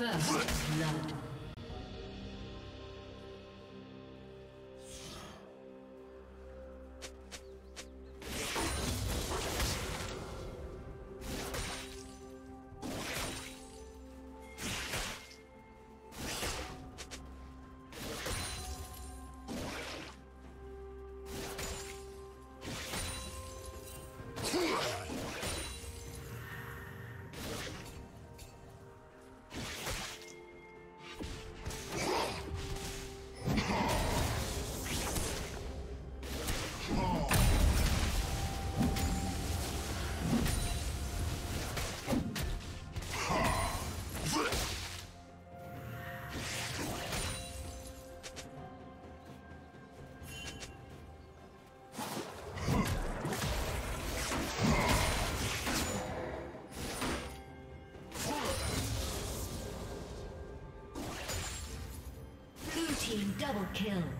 First blood. Double kill.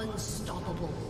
Unstoppable.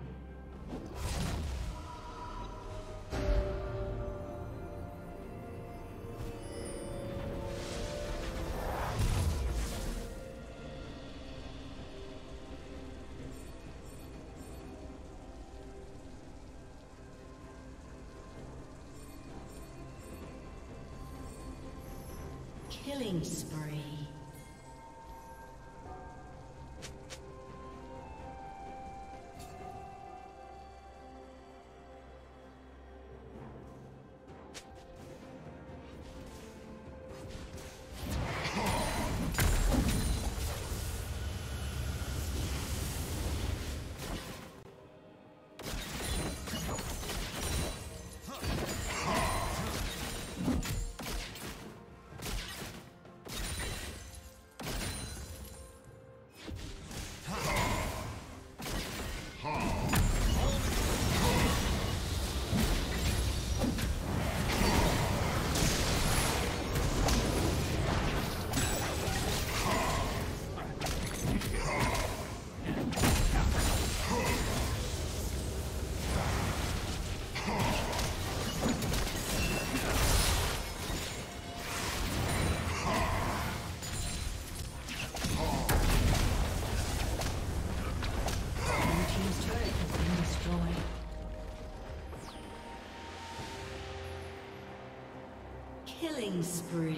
Killing spree.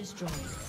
Destroyed.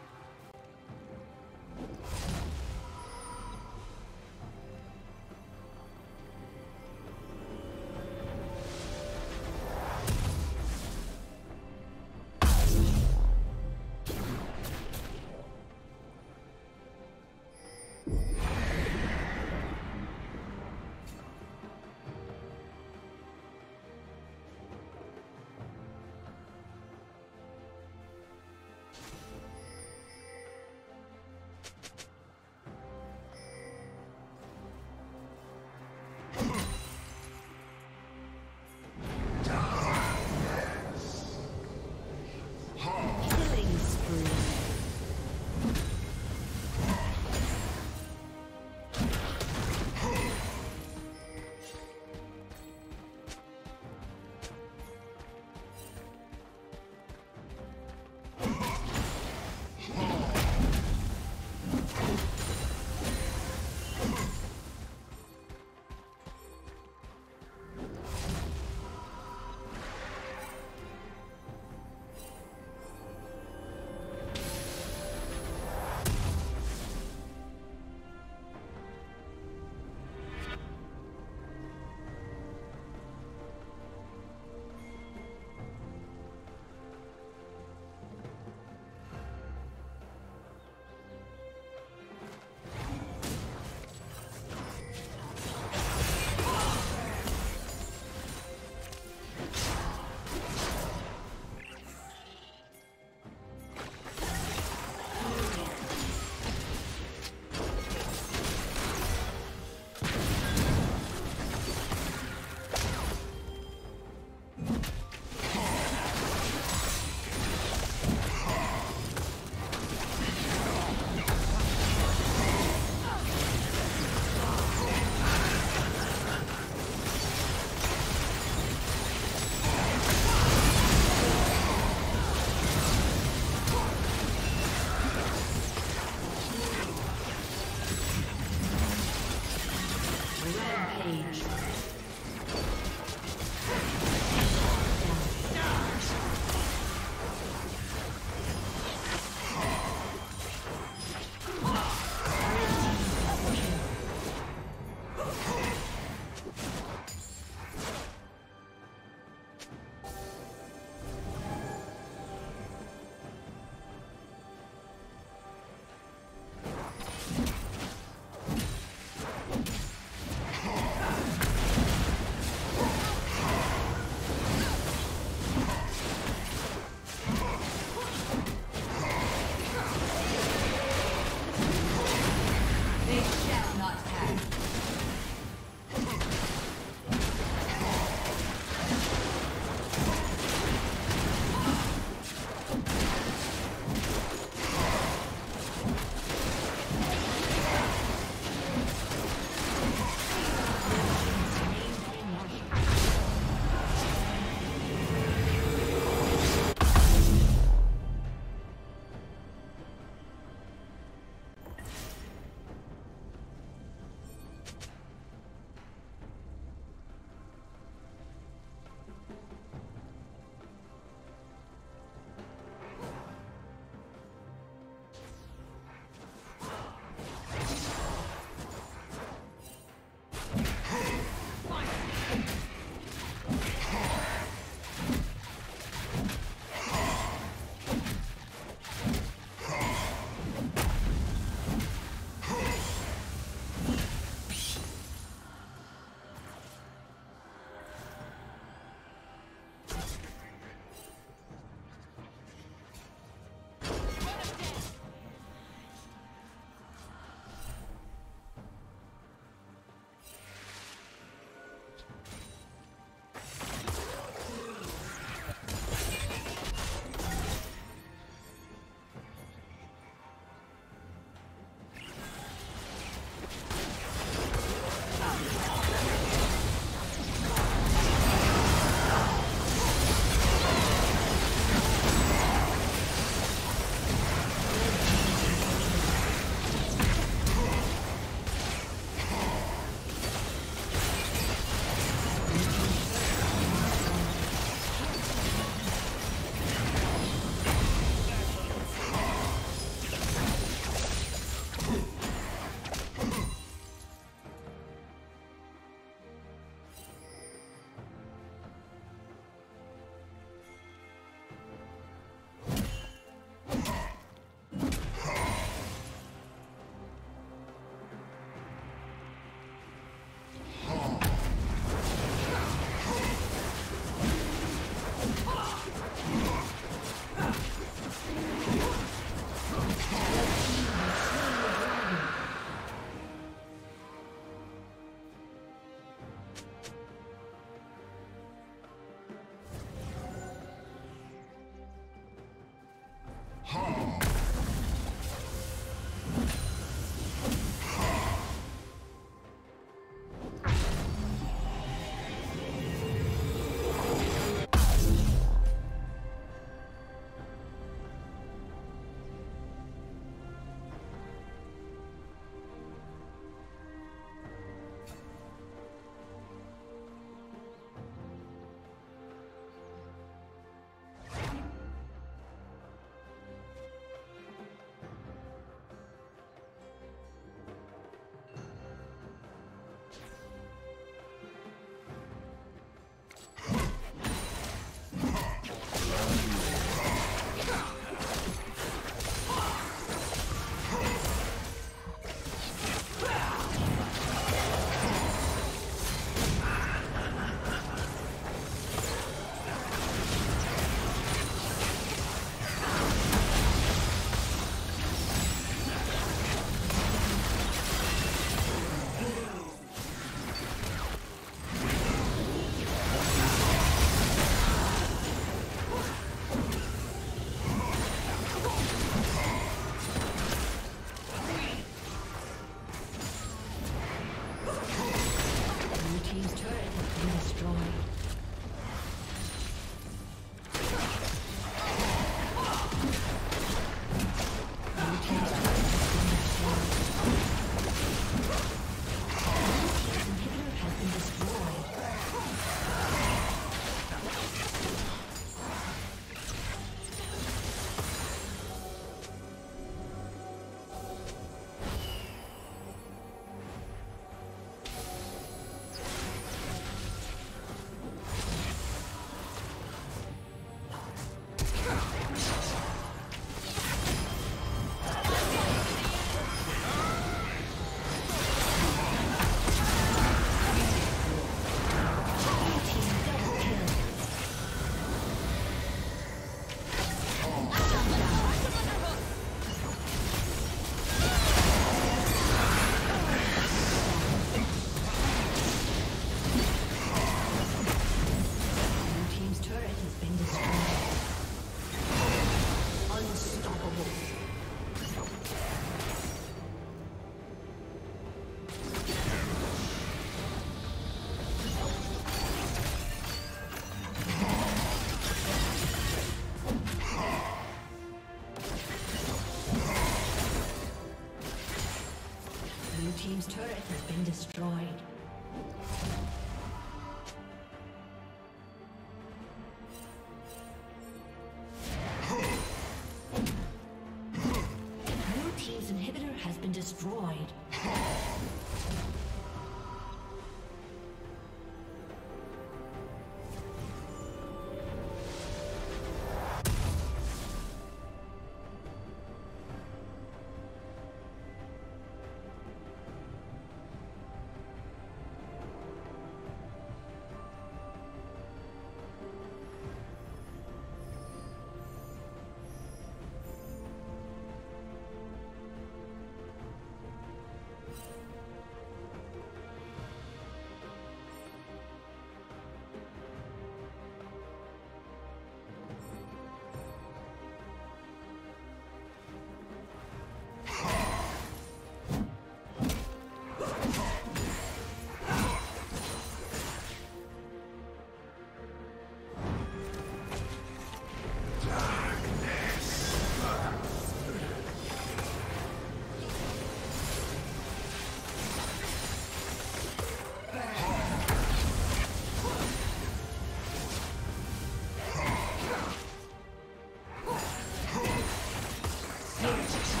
Has